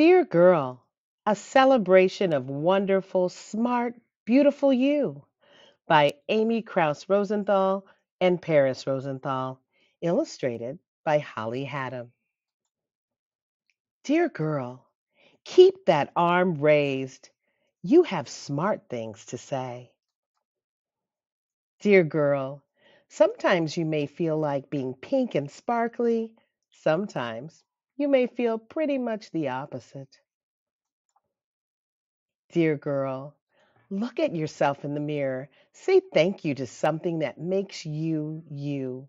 Dear Girl, a celebration of wonderful, smart, beautiful you by Amy Krouse Rosenthal and Paris Rosenthal, illustrated by Holly Hatam. Dear Girl, keep that arm raised. You have smart things to say. Dear Girl, sometimes you may feel like being pink and sparkly. Sometimes you may feel pretty much the opposite. Dear girl, look at yourself in the mirror. Say thank you to something that makes you you.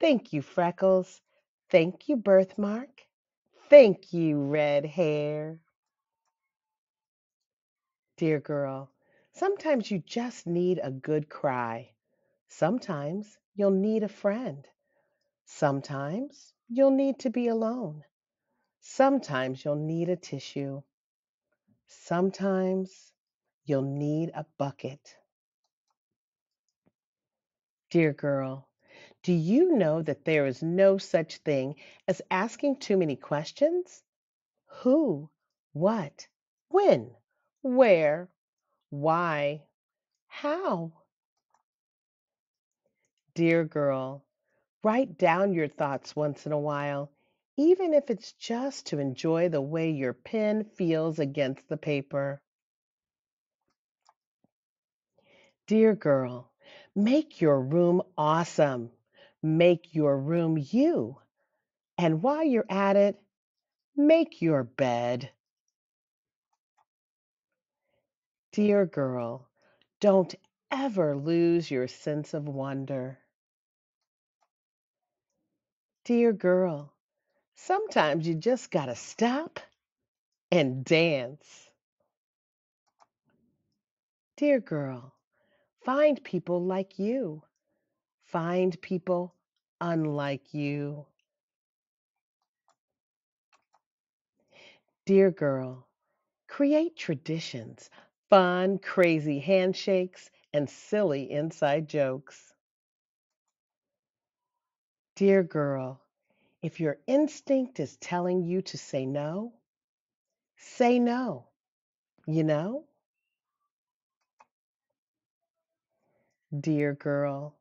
Thank you, freckles. Thank you, birthmark. Thank you, red hair. Dear girl, sometimes you just need a good cry. Sometimes you'll need a friend. Sometimes you'll need to be alone. Sometimes you'll need a tissue. Sometimes you'll need a bucket. Dear girl, do you know that there is no such thing as asking too many questions? Who, what, when, where, why, how? Dear girl, write down your thoughts once in a while, even if it's just to enjoy the way your pen feels against the paper. Dear girl, make your room awesome. Make your room you. And while you're at it, make your bed. Dear girl, don't ever lose your sense of wonder. Dear girl, sometimes you just gotta stop and dance. Dear girl, find people like you. Find people unlike you. Dear girl, create traditions, fun, crazy handshakes, and silly inside jokes. Dear girl, if your instinct is telling you to say no, say no. You know? Dear girl,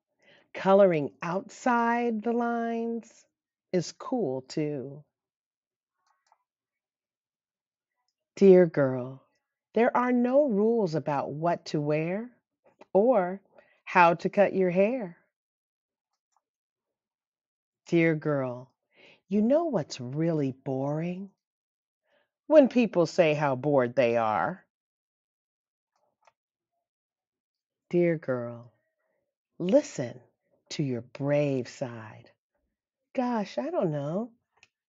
coloring outside the lines is cool too. Dear girl, there are no rules about what to wear or how to cut your hair. Dear girl, you know what's really boring? When people say how bored they are. Dear girl, listen to your brave side. Gosh, I don't know.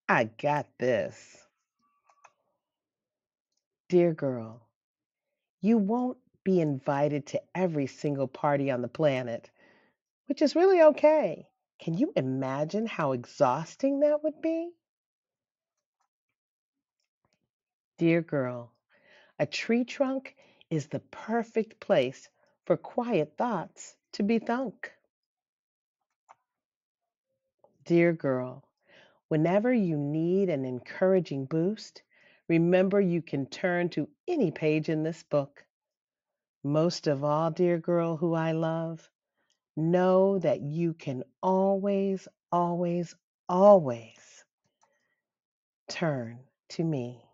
I got this. Dear girl, you won't be invited to every single party on the planet, which is really okay. Can you imagine how exhausting that would be? Dear girl, a tree trunk is the perfect place for quiet thoughts to be thunk. Dear girl, whenever you need an encouraging boost, remember you can turn to any page in this book. Most of all, dear girl who I love, know that you can always, always, always turn to me.